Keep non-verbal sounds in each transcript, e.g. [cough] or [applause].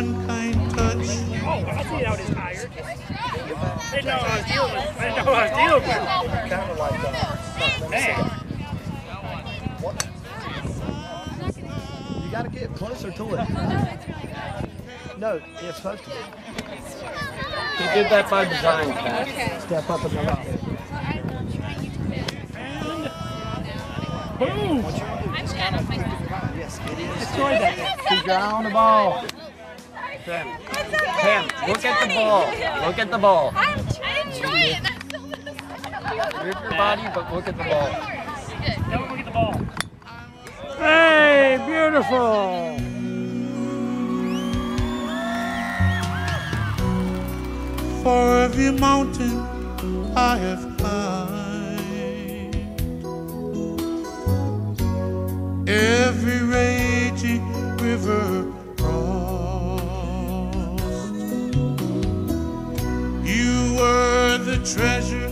With one kind touch, Oh, I see how it is tired. They know I was dealing with. They know I was dealing with. Man. You gotta get closer to it. No, you're supposed to. He did that by design, Pat. Step up and look. Boom. Yes, it is. Keep your eye on the ball. Pam, look at the ball. Look at the ball. I'm, [laughs] I'm trying. Move your body, but look at the ball. Don't look at the ball. Hey, beautiful. for every mountain I have climbed, every raging river treasure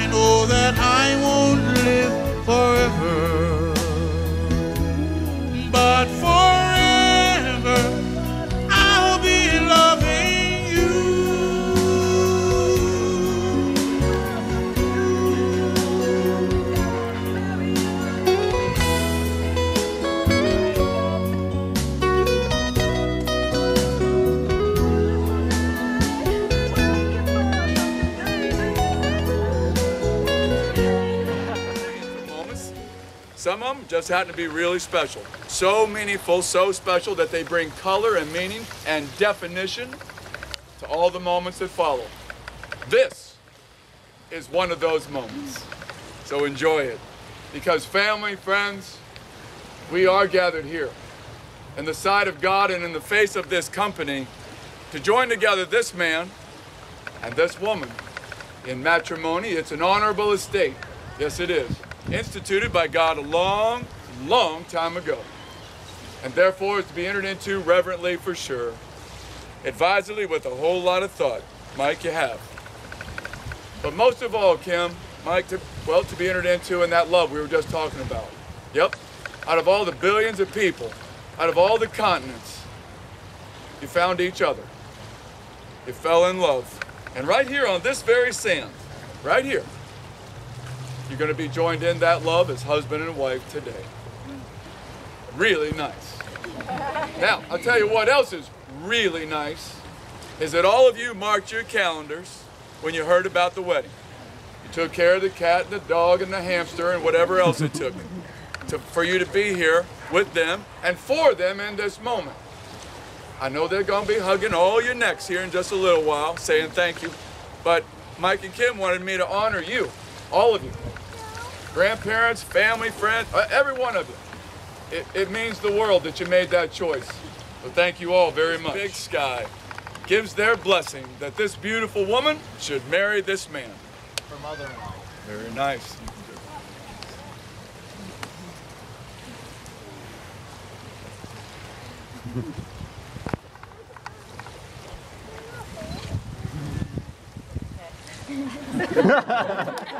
I know that I won't live forever, Some of them just happen to be really special. So meaningful, so special that they bring color and meaning and definition to all the moments that follow. This is one of those moments. So enjoy it. Because family, friends, we are gathered here in the sight of God and in the face of this company to join together this man and this woman in matrimony. It's an honorable estate. Yes, it is. Instituted by God a long, long time ago. And therefore is to be entered into reverently for sure. Advisedly with a whole lot of thought. Mike, you have. But most of all, Kim, Mike, to, well, to be entered into in that love we were just talking about. Yep. Out of all the billions of people, out of all the continents, you found each other. You fell in love. And right here on this very sand, right here, you're going to be joined in that love as husband and wife today. Really nice. Now, I'll tell you what else is really nice is that all of you marked your calendars when you heard about the wedding. You took care of the cat and the dog and the hamster and whatever else it took to, for you to be here with them and for them in this moment. I know they're going to be hugging all your necks here in just a little while, saying thank you. But Mike and Kim wanted me to honor you, all of you. Grandparents, family, friends, uh, every one of you. It, it means the world that you made that choice. So thank you all very much. Big Sky gives their blessing that this beautiful woman should marry this man. For mother-in-law. Very nice.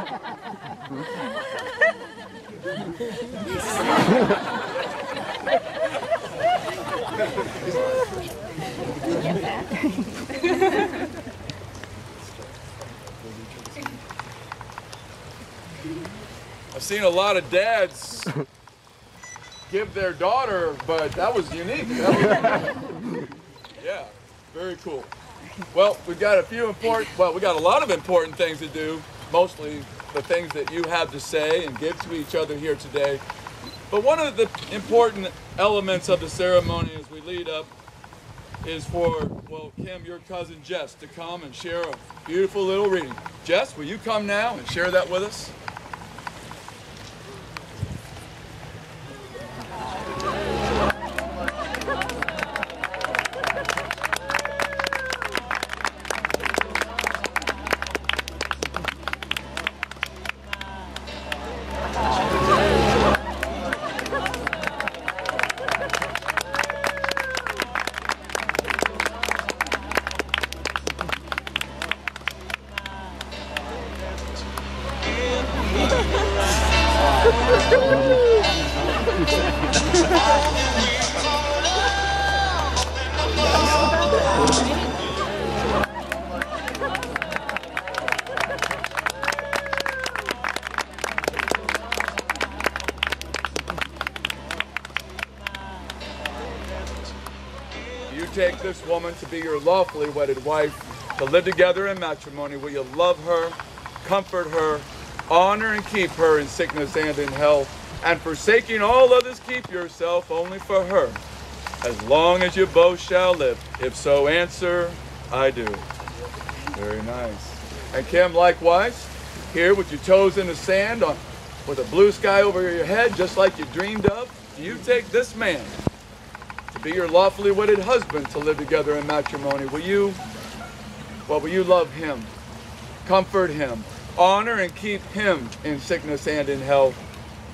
[laughs] I've seen a lot of dads give their daughter, but that was unique. That was- yeah, very cool. Well, we've got a few important, well, we got a lot of important things to do, mostly the things that you have to say and give to each other here today. But one of the important elements of the ceremony as we lead up is for, well, Kim, your cousin Jess, to come and share a beautiful little reading. Jess, will you come now and share that with us? Take this woman to be your lawfully wedded wife, to live together in matrimony. Will you love her, comfort her, honor and keep her in sickness and in health, and forsaking all others, keep yourself only for her, as long as you both shall live? If so, answer, I do. Very nice. And Kim, likewise, here with your toes in the sand, on, with a blue sky over your head, just like you dreamed of, you take this man be your lawfully wedded husband to live together in matrimony. Will you, well, will you love him, comfort him, honor and keep him in sickness and in health,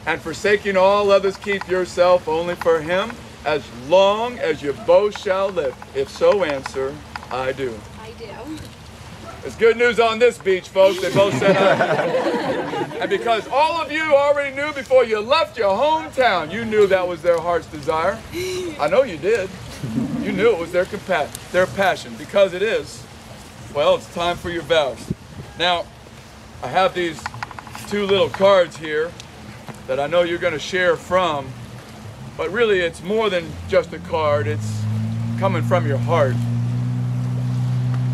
and forsaking all others, keep yourself only for him as long as you both shall live? If so, answer, I do. I do. It's good news on this beach, folks. They both said I. [laughs] and because all of you already knew before you left your hometown, you knew that was their heart's desire. I know you did. You knew it was their compa- their passion. Because it is, well, it's time for your vows. Now, I have these two little cards here that I know you're going to share from, but really it's more than just a card. It's coming from your heart.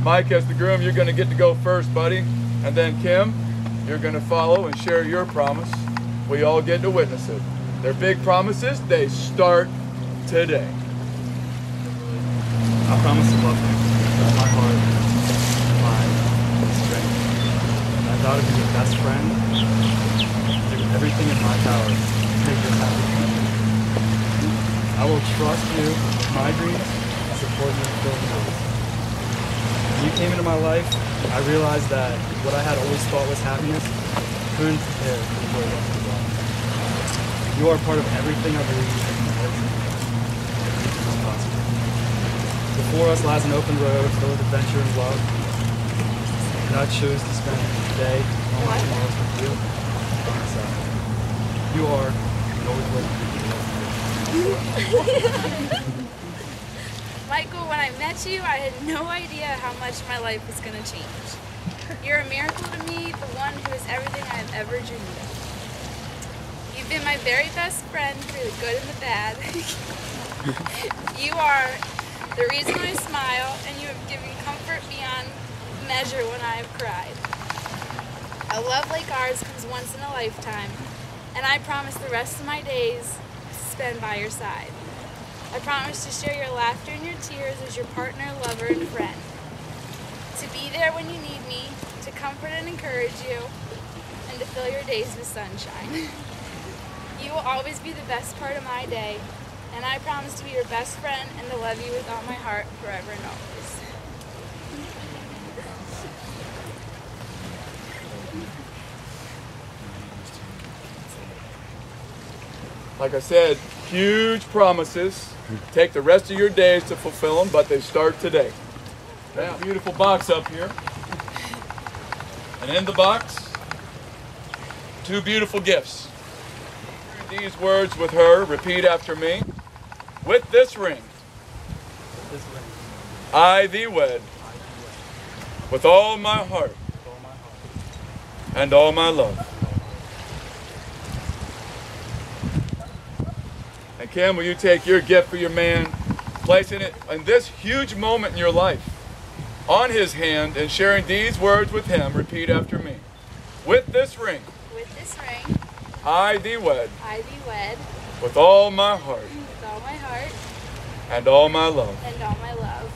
Mike, as the groom, you're going to get to go first, buddy. And then Kim, you're going to follow and share your promise. We all get to witness it. They're big promises. They start today. I promise to love you with my heart, mind, and strength. And I vow to be your best friend, do everything in my power to make you happy. I will trust you with my dreams and support you in fulfilling yours. You came into my life, I realized that what I had always thought was happiness couldn't the joy left. You are part of everything I believe in everything is possible. Before us lies an open road filled with adventure and love. And I choose to spend today all my tomorrows with you. You are. [laughs] Michael, when I met you, I had no idea how much my life was going to change. You're a miracle to me, the one who is everything I have ever dreamed of. You've been my very best friend through the good and the bad. [laughs] you are the reason I smile, and you have given comfort beyond measure when I have cried. A love like ours comes once in a lifetime, and I promise the rest of my days to spend by your side. I promise to share your laughter and your tears as your partner, lover, and friend. To be there when you need me, to comfort and encourage you, and to fill your days with sunshine. [laughs] You will always be the best part of my day, and I promise to be your best friend and to love you with all my heart forever and always. Like I said, huge promises. Take the rest of your days to fulfill them, but they start today. That beautiful box up here. And in the box, two beautiful gifts. these words with her. Repeat after me. With this ring, I thee wed, with all my with all my heart, and all my love. Kim, will you take your gift for your man, placing it in this huge moment in your life on his hand and sharing these words with him? Repeat after me. With this ring, With this ring, I thee wed, I thee wed with all my heart with all my heart and all my love. and all my love.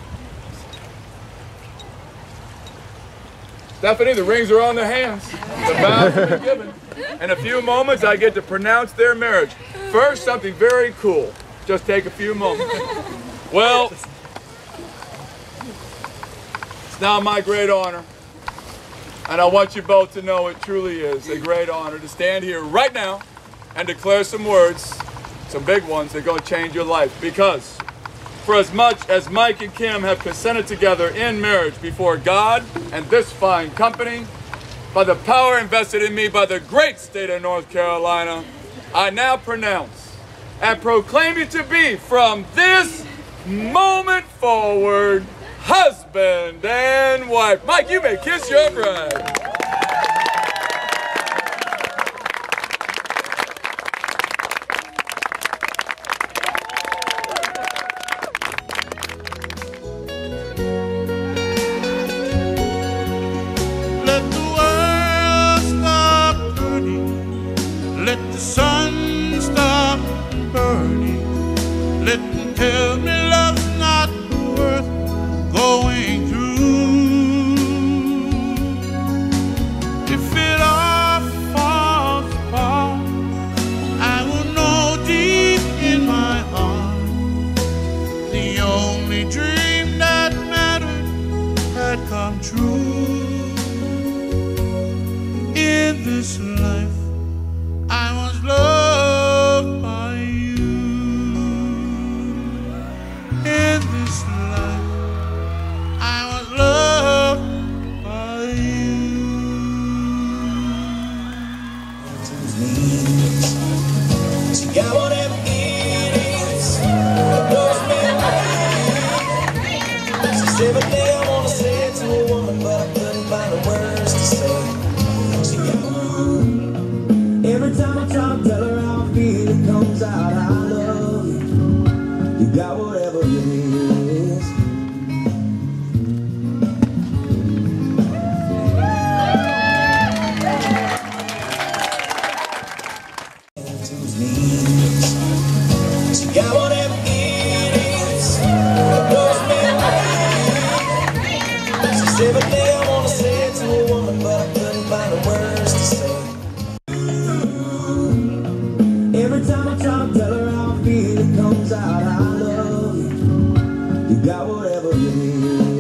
Stephanie, the rings are on the hands. The vows have been given. In a few moments, I get to pronounce their marriage. First, something very cool. Just take a few moments. Well, it's now my great honor. And I want you both to know it truly is a great honor to stand here right now and declare some words, some big ones that are going to change your life. Because for as much as Mike and Kim have consented together in marriage before God and this fine company, by the power invested in me by the great state of North Carolina, I now pronounce and proclaim you to be from this moment forward husband and wife. Mike, you may kiss your bride. You got whatever you need.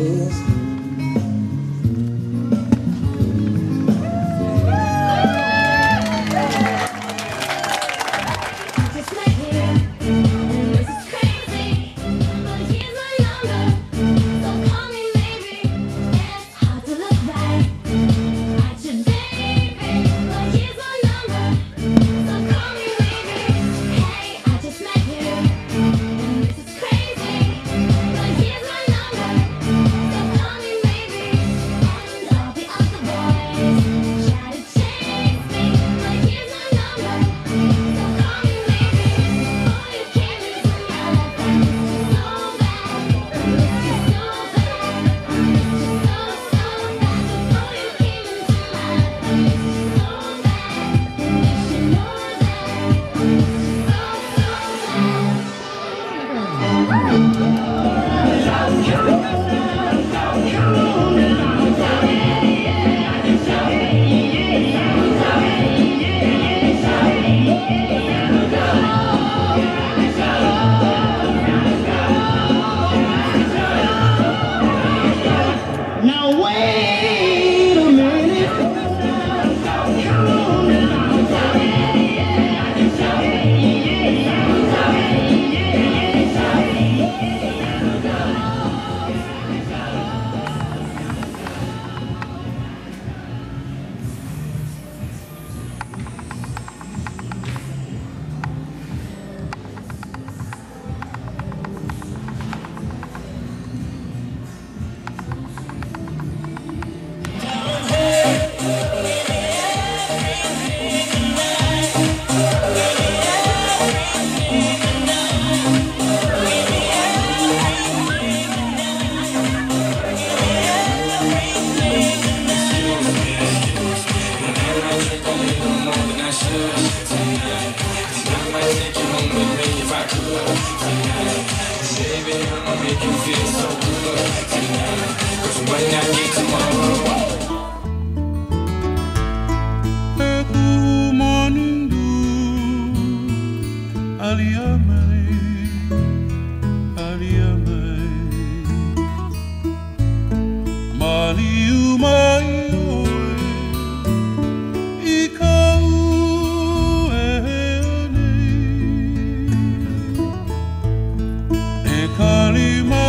allume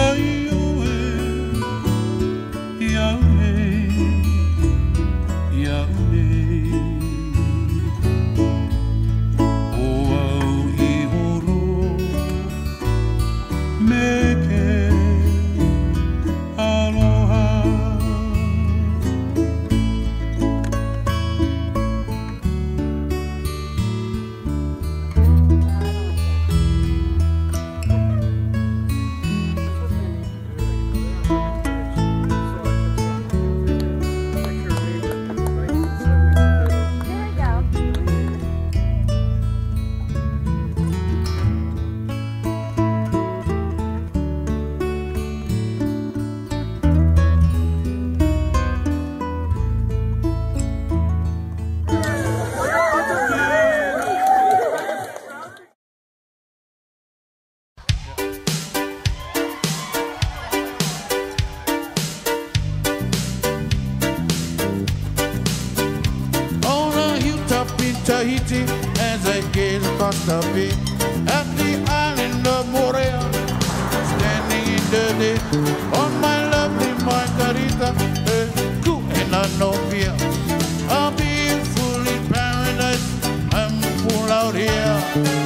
I no fear. I'll be full in paradise. I'm full out here.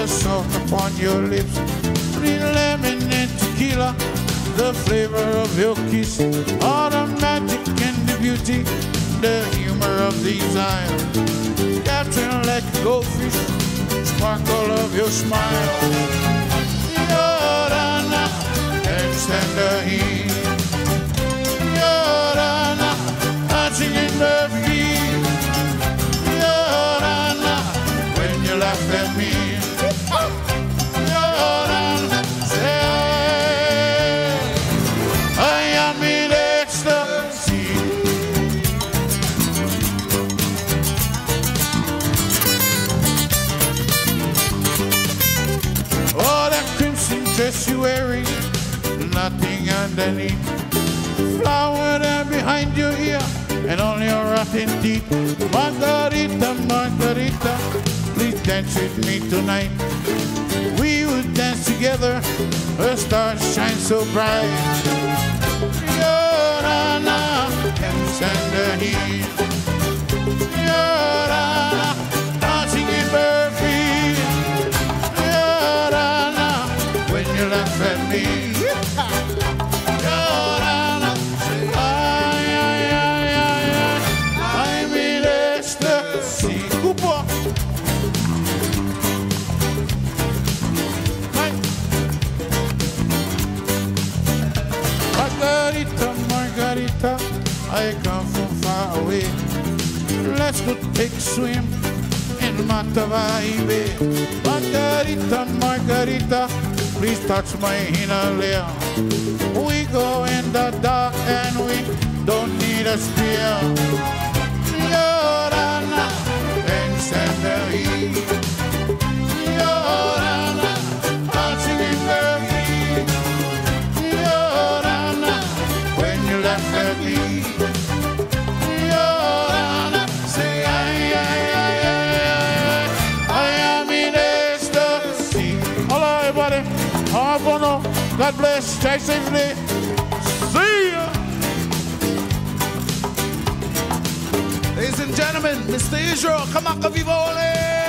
The salt upon your lips, the lemon and tequila, the flavor of your kiss, all the magic and the beauty, the humor of these eyes, capturing like a goldfish, sparkle of your smile. Yorana, stand here. Yorana, dancing in the field. Yorana, when you laugh at me. Wearing, nothing underneath. Flower there behind your ear, and all your rotten teeth. Margarita, Margarita, please dance with me tonight. We will dance together, the stars shine so bright. Yorana, and send the heat. Yorana, dancing take a swim in Matavai. Margarita, Margarita, please touch my inner. We go in the dark and we don't need a spear. Yorana, and God bless. Stay safely. See ya. Ladies and gentlemen, Mr. Israel, Kamakawiwo'ole!